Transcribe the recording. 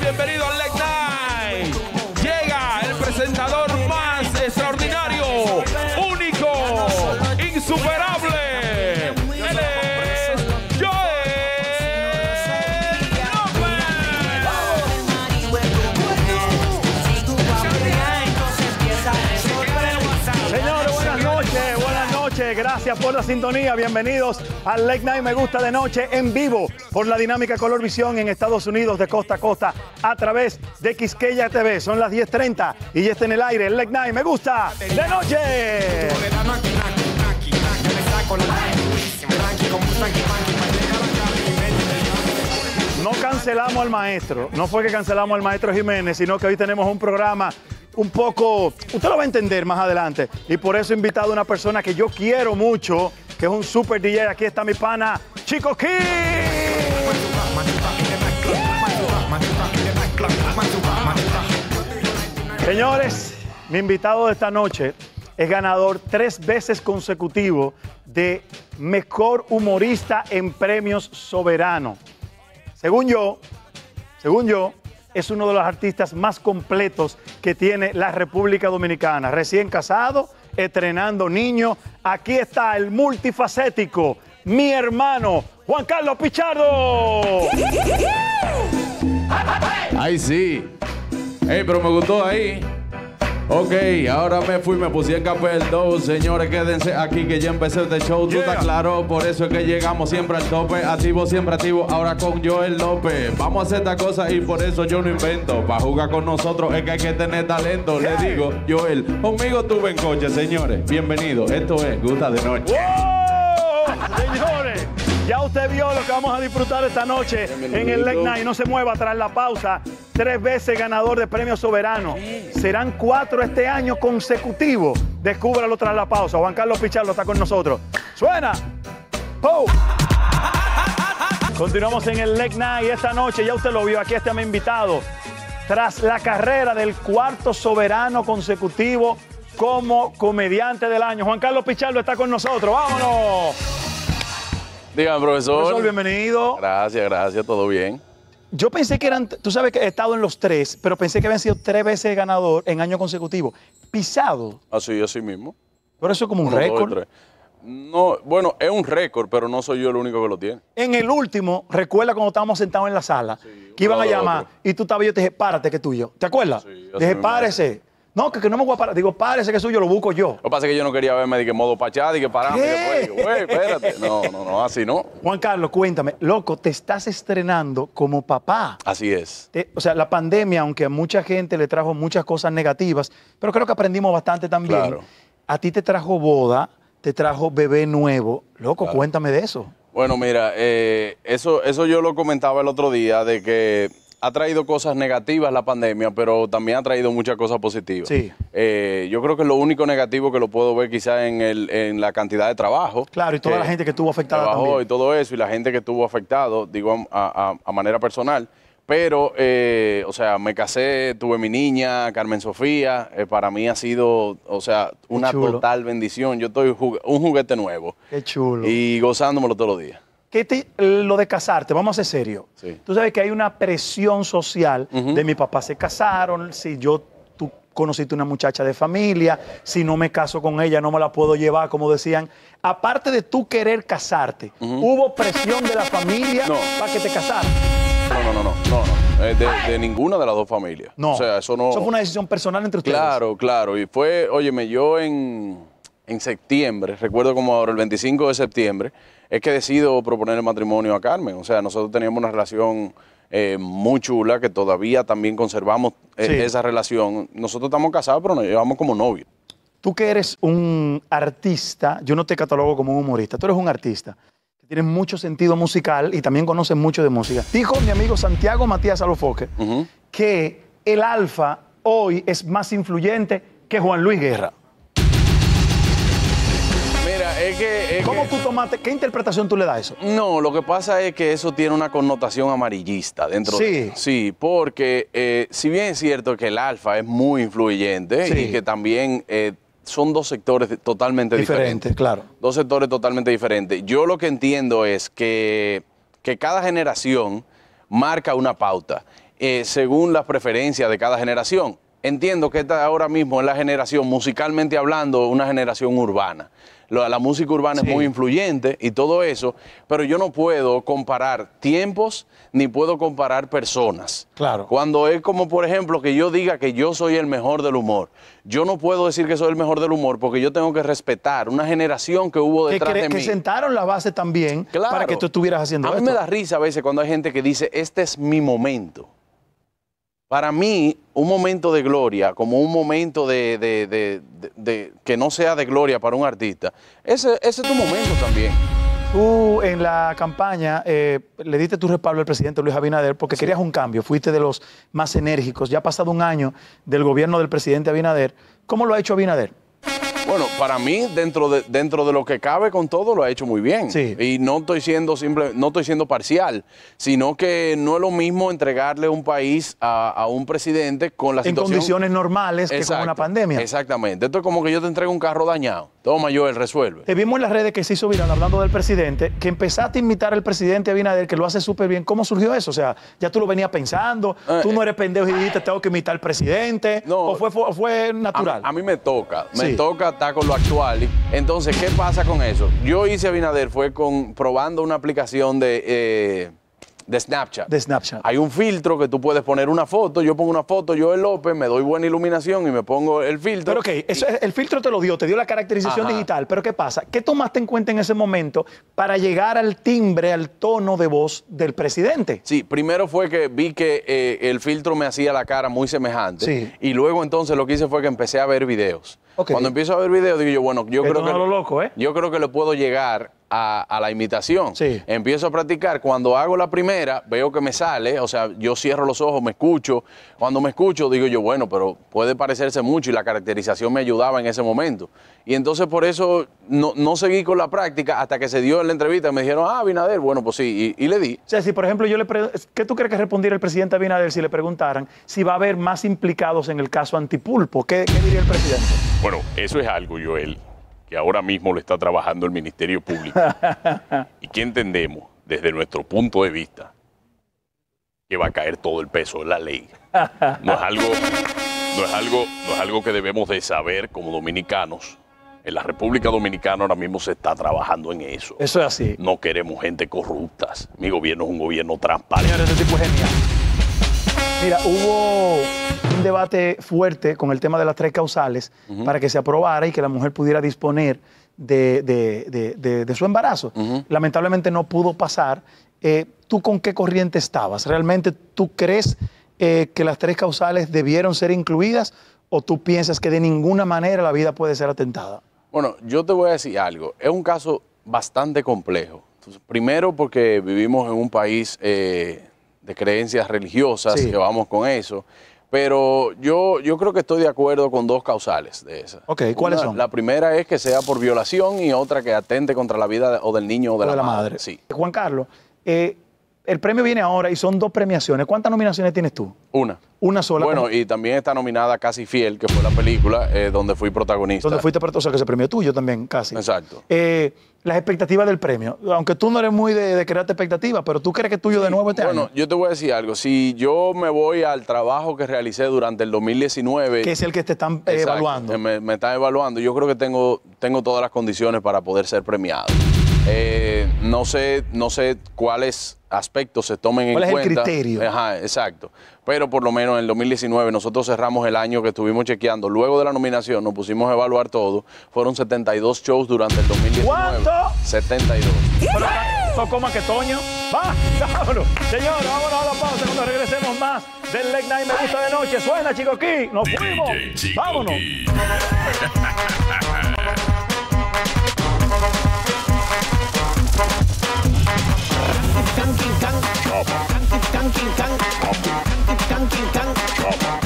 Bienvenido al Gracias por la sintonía. Bienvenidos al Late Night Me Gusta de Noche en vivo por la dinámica Color Visión en Estados Unidos de costa a costa a través de Quisqueya TV. Son las 10.30 y ya está en el aire el Late Night Me Gusta de Noche. No cancelamos al maestro, no fue que cancelamos al maestro Jiménez, sino que hoy tenemos un programa un poco, usted lo va a entender más adelante, y por eso he invitado a una persona que yo quiero mucho, que es un super DJ, aquí está mi pana, Chico Key. Señores, mi invitado de esta noche es ganador tres veces consecutivo de mejor humorista en premios soberanos. Según yo, según yo, es uno de los artistas más completos que tiene la República Dominicana. Recién casado, estrenando niño. Aquí está el multifacético, mi hermano, Juan Carlos Pichardo. Ahí sí. Ey, pero me gustó ahí. Ok, ahora me fui, me puse en papel 2. Señores, quédense aquí que ya empecé este show. Tú estás claro, por eso es que llegamos siempre al tope. Activo, siempre activo. Ahora con Joel López. Vamos a hacer esta cosa y por eso yo no invento. Para jugar con nosotros es que hay que tener talento. Le digo, Joel, conmigo tuve en coche, señores. Bienvenido. Esto es Gusta de Noche. ¡Wow! Señores, ya usted vio lo que vamos a disfrutar esta noche en el Late Night. No se mueva tras la pausa. Tres veces ganador de premio soberano. Serán cuatro este año consecutivos. Descúbralo tras la pausa. Juan Carlos Pichardo está con nosotros. ¡Suena! ¡Oh! Continuamos en el Late Night esta noche. Ya usted lo vio. Aquí está mi invitado. Tras la carrera del cuarto soberano consecutivo como comediante del año. Juan Carlos Pichardo está con nosotros. ¡Vámonos! Dígame, profesor. Profesor, bienvenido. Gracias, gracias, todo bien. Yo pensé que eran, tú sabes que he estado en los tres, pero pensé que habían sido tres veces ganador en año consecutivo. Pisado. Así, así mismo. Pero eso es como un Uno, récord. No, bueno, es un récord, pero no soy yo el único que lo tiene. En el último, recuerda cuando estábamos sentados en la sala, que iban a llamar y tú estabas y yo te dije, párate que es tuyo. ¿Te acuerdas? Sí, dije, párese. No, que, que no me voy a parar. Digo, párese que es suyo, lo busco yo. Lo que pasa es que yo no quería verme de que modo pachada y que pararme ¿Qué? después. Digo, güey, espérate. No, no, no, así no. Juan Carlos, cuéntame, loco, te estás estrenando como papá. Así es. Te- o sea, la pandemia, aunque a mucha gente le trajo muchas cosas negativas, pero creo que aprendimos bastante también. Claro. A ti te trajo boda, te trajo bebé nuevo. Loco, Claro. cuéntame de eso. Bueno, mira, eh, eso, eso yo lo comentaba el otro día, de que ha traído cosas negativas la pandemia, pero también ha traído muchas cosas positivas. Sí. Eh, yo creo que lo único negativo que lo puedo ver quizás en, el, en la cantidad de trabajo. Claro, y toda la gente que estuvo afectada trabajó también. y todo eso, y la gente que estuvo afectado, digo, a, a- a manera personal. Pero, eh, o sea, me casé, tuve mi niña, Carmen Sofía. eh, para mí ha sido, o sea, una total bendición. Yo estoy un juguete nuevo Qué chulo. y gozándomelo todos los días. ¿Qué te- lo de casarte, vamos a ser serios. Sí. Tú sabes que hay una presión social de mi papá se casaron, si yo tú conociste una muchacha de familia, si no me caso con ella no me la puedo llevar, como decían. Aparte de tú querer casarte, ¿hubo presión de la familia No. para que te casaras? No, no, no, no, no, no. Eh, de, de ninguna de las dos familias. No. O sea, eso no. Eso fue una decisión personal entre ustedes. Claro, claro. Y fue, óyeme, yo en, en septiembre, recuerdo como ahora, el 25 de septiembre, es que decido proponer el matrimonio a Carmen. O sea, nosotros teníamos una relación eh, muy chula que todavía también conservamos eh, Sí. esa relación. Nosotros estamos casados, pero nos llevamos como novios. Tú que eres un artista, yo no te catalogo como un humorista, tú eres un artista que tiene mucho sentido musical y también conoces mucho de música. Dijo mi amigo Santiago Matías Alofoque Ujú. que el Alfa hoy es más influyente que Juan Luis Guerra. Mira, es que... es ¿Cómo que- tú tomaste, qué interpretación tú le das a eso? No, lo que pasa es que eso tiene una connotación amarillista dentro Sí. de Sí, porque eh, si bien es cierto que el alfa es muy influyente Sí. y que también eh, son dos sectores totalmente Diferente, diferentes. claro. Dos sectores totalmente diferentes. Yo lo que entiendo es que, que cada generación marca una pauta eh, según las preferencias de cada generación. Entiendo que esta ahora mismo es la generación, musicalmente hablando, una generación urbana. La, la música urbana Sí. es muy influyente y todo eso, pero yo no puedo comparar tiempos ni puedo comparar personas. Claro. Cuando es como, por ejemplo, que yo diga que yo soy el mejor del humor. Yo no puedo decir que soy el mejor del humor porque yo tengo que respetar una generación que hubo Que, detrás cre- de que mí. sentaron la base también Claro. para que tú estuvieras haciendo A mí esto. me da risa a veces cuando hay gente que dice, este es mi momento. Para mí, un momento de gloria, como un momento de, de- de- de- de- que no sea de gloria para un artista, ese, ese es tu momento también. Tú en la campaña eh, le diste tu respaldo al presidente Luis Abinader porque querías un cambio, fuiste de los más enérgicos. Ya ha pasado un año del gobierno del presidente Abinader. ¿Cómo lo ha hecho Abinader? Para mí, dentro de, dentro de lo que cabe con todo, lo ha hecho muy bien. Sí. Y no estoy siendo simple, no estoy siendo parcial, sino que no es lo mismo entregarle un país a, a un presidente con la En situación. condiciones normales que con una pandemia. Exactamente. Esto es como que yo te entrego un carro dañado. Toma, Joel, resuelve. Te vimos en las redes que se hizo viral hablando del presidente, que empezaste a imitar al presidente Abinader, que lo hace súper bien. ¿Cómo surgió eso? O sea, ya tú lo venías pensando, Eh, tú no eres pendejo y dijiste, tengo que imitar al presidente, No. o fue, fue, fue A, natural. a mí me toca, me Sí. toca estar con lo actual. Entonces, ¿qué pasa con eso? Yo hice Abinader, fue con, probando una aplicación de, eh, de Snapchat. de Snapchat. Hay un filtro que tú puedes poner una foto, yo pongo una foto, yo el López, me doy buena iluminación y me pongo el filtro. Pero ok, eso es- el filtro te lo dio, te dio la caracterización Ajá. digital, pero ¿qué pasa? ¿Qué tomaste en cuenta en ese momento para llegar al timbre, al tono de voz del presidente? Sí, primero fue que vi que eh, el filtro me hacía la cara muy semejante. Sí. Y luego entonces lo que hice fue que empecé a ver videos. Ok. Cuando empiezo a ver videos, digo yo, bueno, yo creo que. lo loco, ¿eh? Yo creo que le puedo llegar a, a la imitación. Sí. Empiezo a practicar. Cuando hago la primera, veo que me sale, o sea, yo cierro los ojos, me escucho. Cuando me escucho, digo yo, bueno, pero puede parecerse mucho y la caracterización me ayudaba en ese momento. Y entonces por eso no, no seguí con la práctica hasta que se dio en la entrevista. Me dijeron, ah, Binader, bueno, pues sí, y, y le di. O sea, si por ejemplo yo le ¿qué tú crees que respondiera el presidente Abinader si le preguntaran si va a haber más implicados en el caso Antipulpo? ¿Qué, qué diría el presidente? Bueno, eso es algo, Joel, que ahora mismo lo está trabajando el Ministerio Público. y que entendemos, desde nuestro punto de vista, que va a caer todo el peso de la ley. No es algo, no es algo, no es algo que debemos de saber como dominicanos. En la República Dominicana ahora mismo se está trabajando en eso. Eso es así. No queremos gente corruptas. Mi gobierno es un gobierno transparente. Ese tipo es genial. Mira, hubo debate fuerte con el tema de las tres causales para que se aprobara y que la mujer pudiera disponer de, de- de- su embarazo. Lamentablemente no pudo pasar. Eh, ¿Tú con qué corriente estabas? ¿Realmente tú crees eh, que las tres causales debieron ser incluidas o tú piensas que de ninguna manera la vida puede ser atentada? Bueno, yo te voy a decir algo. Es un caso bastante complejo. Entonces, primero porque vivimos en un país eh, de creencias religiosas, Sí. que vamos con eso. Pero yo, yo creo que estoy de acuerdo con dos causales de esas. Ok, ¿cuáles Una- son? La primera es que sea por violación y otra que atente contra la vida o del niño o de, O la, madre. Sí, Juan Carlos, eh, el premio viene ahora y son dos premiaciones. ¿Cuántas nominaciones tienes tú? una. Una sola. Bueno, ¿Cómo- y también está nominada Casi Fiel, que fue la película eh, donde fui protagonista. donde fuiste, o sea, que se premió tuyo también, casi. Exacto. Eh, las expectativas del premio. Aunque tú no eres muy de, de crearte expectativas, pero tú crees que es tuyo de nuevo este Bueno, año. yo te voy a decir algo. Si yo me voy al trabajo que realicé durante el 2019... Que es el que te están eh, Exacto, evaluando. Me, me están evaluando. Yo creo que tengo, tengo todas las condiciones para poder ser premiado. Eh, no sé, no sé cuáles aspectos se tomen ¿Cuál en es el cuenta. criterio? Ajá, exacto. Pero por lo menos en el 2019 nosotros cerramos el año que estuvimos chequeando. Luego de la nominación nos pusimos a evaluar todo. Fueron 72 shows durante el 2019. ¿Cuánto? 72. Pero tocó más que Toño. Va, vámonos. Señor, vámonos a la pausa cuando regresemos más del Late Night Me Gusta de Noche. Suena, Chico aquí. Nos fuimos. Vámonos. Key. King Kong. King Kong. King Kong. King Kong.